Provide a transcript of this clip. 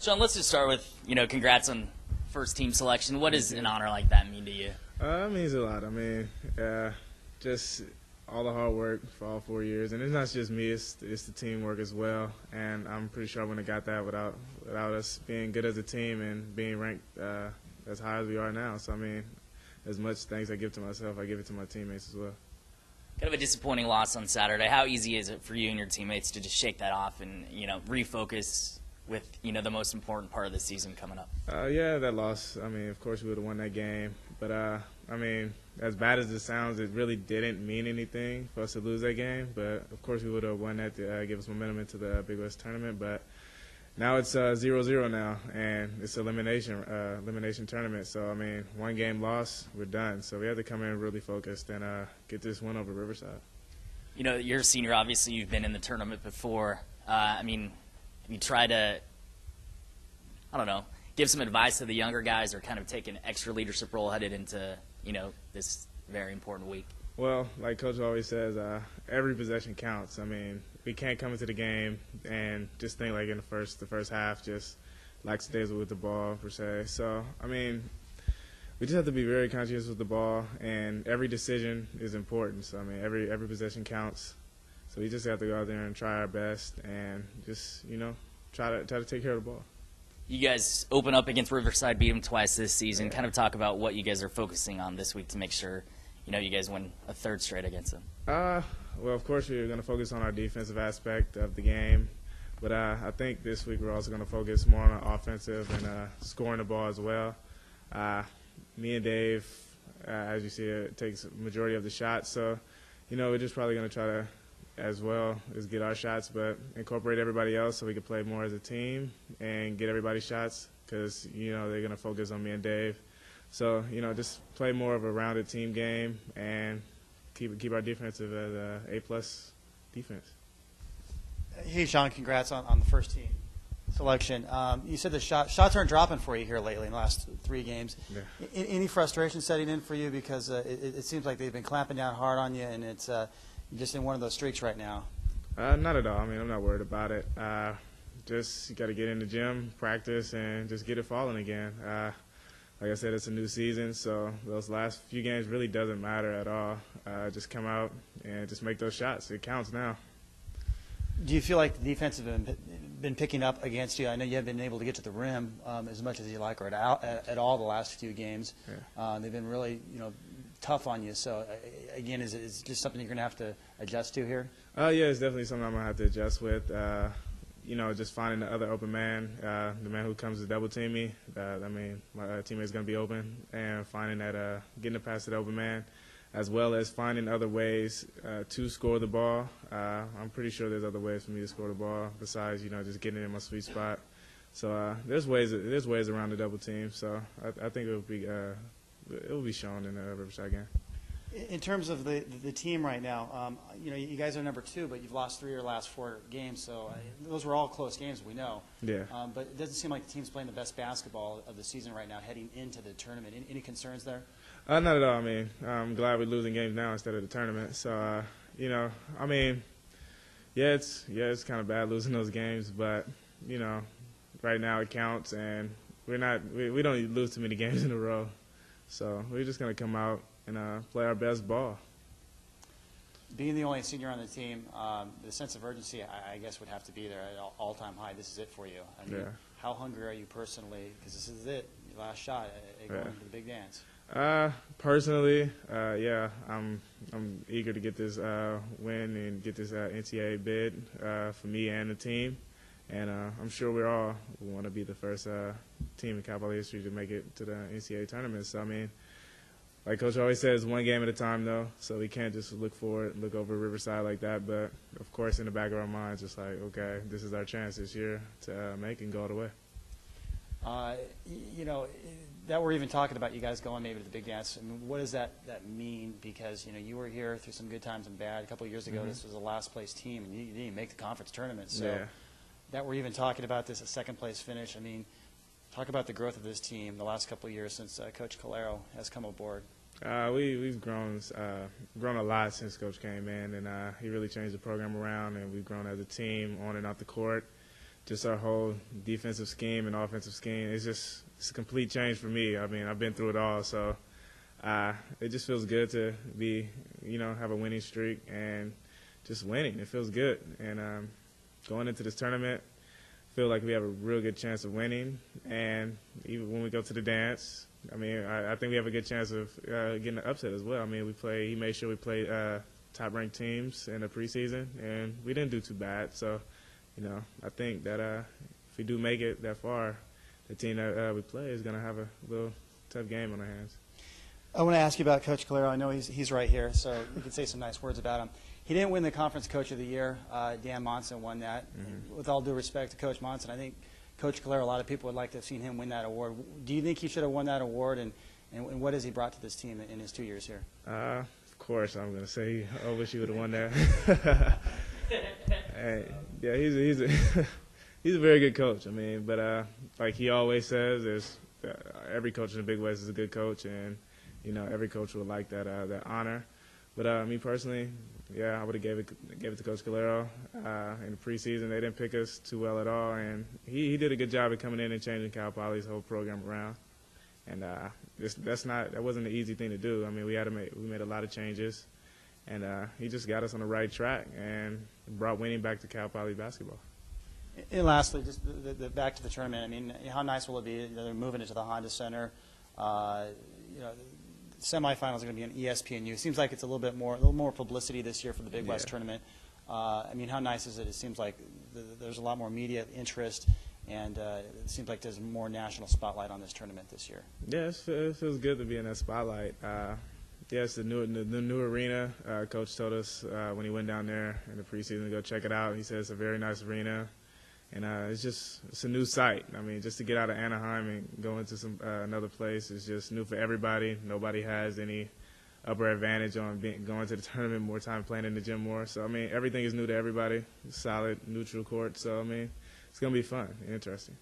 Shawn, let's just start with you know, congrats on first team selection. What does an honor like that mean to you? Uh, it means a lot. I mean, uh, just all the hard work for all four years, and it's not just me; it's it's the teamwork as well. And I'm pretty sure I wouldn't have got that without without us being good as a team and being ranked uh, as high as we are now. So I mean, as much thanks I give to myself, I give it to my teammates as well. Kind of a disappointing loss on Saturday. How easy is it for you and your teammates to just shake that off and you know refocus with you know the most important part of the season coming up? Uh, yeah, that loss. I mean, of course we would have won that game, but uh, I mean, as bad as it sounds, it really didn't mean anything for us to lose that game. But of course we would have won that to uh, give us momentum into the Big West tournament. But now it's uh, 0-0 now, and it's elimination uh, elimination tournament. So I mean, one game loss, we're done. So we have to come in really focused and uh, get this win over Riverside. You know, you're a senior. Obviously, you've been in the tournament before. Uh, I mean, you try to, I don't know, give some advice to the younger guys, or kind of take an extra leadership role headed into you know this very important week. Well, like Coach always says, uh, every possession counts. I mean, we can't come into the game and just think like in the first the first half, just like stays with the ball per se. So, I mean, we just have to be very conscious with the ball, and every decision is important. So, I mean, every every possession counts. So we just have to go out there and try our best, and just you know try to try to take care of the ball. You guys open up against Riverside, beat them twice this season. Kind of talk about what you guys are focusing on this week to make sure you know you guys win a third straight against them. Uh, well, of course we're going to focus on our defensive aspect of the game, but uh, I think this week we're also going to focus more on our offensive and uh, scoring the ball as well. Uh, me and Dave, uh, as you see, it takes majority of the shots, so you know we're just probably going to try to as well as get our shots, but incorporate everybody else so we can play more as a team and get everybody shots because you know they're going to focus on me and Dave. So you know just play more of a rounded team game and keep keep our defensive at uh, a plus defense. Hey Shawn, congrats on, on the first team selection. Um, you said the shot, shots aren't dropping for you here lately in the last three games. Yeah. Any frustration setting in for you because uh, it, it seems like they've been clamping down hard on you and it's uh, just in one of those streaks right now. Uh, not at all. I mean, I'm not worried about it. Uh, just got to get in the gym, practice, and just get it falling again. Uh, like I said, it's a new season, so those last few games really doesn't matter at all. Uh, just come out and just make those shots. It counts now. Do you feel like the defense has been, been picking up against you? I know you haven't been able to get to the rim um, as much as you like or at, all- at all the last few games. Yeah. Uh, they've been really, you know, tough on you. So uh, again, is it is just something you're going to have to adjust to here? Uh, yeah, it's definitely something I'm gonna have to adjust with. Uh, you know, just finding the other open man, uh, the man who comes to double team me. Uh, I mean, my teammate's gonna be open, and finding that, uh, getting it past that open man, as well as finding other ways uh, to score the ball. Uh, I'm pretty sure there's other ways for me to score the ball besides, you know, just getting it in my sweet spot. So uh, there's ways, there's ways around the double team. So I, I think it will be, it will be shown in the Riverside game. In terms of the, the team right now, um, you know, you guys are number two, but you've lost three of your last four games, so uh, those were all close games, we know. Yeah. Um, but it doesn't seem like the team's playing the best basketball of the season right now, heading into the tournament. Any, any concerns there? Uh, not at all. I mean, I'm glad we're losing games now instead of the tournament. So, uh, you know, I mean, yeah, it's yeah, it's kind of bad losing those games, but you know, right now it counts, and we're not we, we don't lose too many games in a row. So we're just gonna come out and uh, play our best ball. Being the only senior on the team, um, the sense of urgency, I, I guess, would have to be there at all- all-time high. This is it for you. I mean, Yeah. how hungry are you personally? Because this is it, your last shot at, going Yeah. to the big dance. Uh, personally, uh, yeah, I'm I'm eager to get this uh, win and get this uh, NCAA bid uh, for me and the team, and uh, I'm sure we're all want to be the first uh, team in Poly history to make it to the NCAA tournament. So I mean, like Coach always says, one game at a time though. So we can't just look forward, look over Riverside like that. But of course, in the back of our minds, just like okay, this is our chance this year to uh, make and go all the way. Uh, you know, that we're even talking about you guys going maybe to the big dance. I mean, what does that, that mean? Because, you know, you were here through some good times and bad. A couple of years ago, Mhm. this was a last place team, and you, you didn't make the conference tournament. So Yeah. that we're even talking about this, a second place finish. I mean, talk about the growth of this team the last couple of years since uh, Coach Callero has come aboard. Uh, we we've grown uh, grown a lot since Coach came in, and uh, he really changed the program around, and we've grown as a team on and off the court. just our whole defensive scheme and offensive scheme. It's just it's a complete change for me. I mean, I've been through it all, so uh, it just feels good to be, you know, have a winning streak and just winning. It feels good, and um, going into this tournament, feel like we have a real good chance of winning. And even when we go to the dance, I mean, I, I think we have a good chance of uh, getting an upset as well. I mean, we play. He made sure we played uh, top-ranked teams in the preseason, and we didn't do too bad. So, you know, I think that uh, if we do make it that far, the team that uh, we play is going to have a little tough game on our hands. I want to ask you about Coach Callero. I know he's, he's right here, so you can say some nice words about him. He didn't win the Conference Coach of the Year. Uh, Dan Monson won that. With all due respect to Coach Monson, I think Coach Callero, a lot of people would like to have seen him win that award. Do you think he should have won that award, and, and, and what has he brought to this team in his two years here? Uh, of course, I'm going to say I wish he would have won that. Hey, yeah, he's a, he's a he's a very good coach. I mean, but uh, like he always says, there's uh, every coach in the Big West is a good coach, and you know every coach would like that uh, that honor. But uh, me personally, yeah, I would have gave it gave it to Coach Callero uh, in the preseason. They didn't pick us too well at all, and he, he did a good job of coming in and changing Cal Poly's whole program around. And uh, this, that's not that wasn't an easy thing to do. I mean, we had to make we made a lot of changes, and uh, he just got us on the right track and brought winning back to Cal Poly basketball. And lastly, just the, the, back to the tournament. I mean, how nice will it be? They're moving it to the Honda Center. Uh, you know, semifinals are going to be on ESPNU. It seems like it's a little bit more, a little more publicity this year for the Big West Yeah. tournament. Uh, I mean, how nice is it? It seems like th there's a lot more media interest, and uh, it seems like there's more national spotlight on this tournament this year. Yeah, it feels good to be in that spotlight. Uh, yes, the new the, the new arena. Uh, Coach told us uh, when he went down there in the preseason to go check it out. He said it's a very nice arena, and uh, it's just it's a new site. I mean, just to get out of Anaheim and go into some uh, another place is just new for everybody. Nobody has any upper advantage on being, going to the tournament more time playing in the gym more. So I mean, everything is new to everybody. Solid neutral court. So I mean, it's gonna be fun and interesting.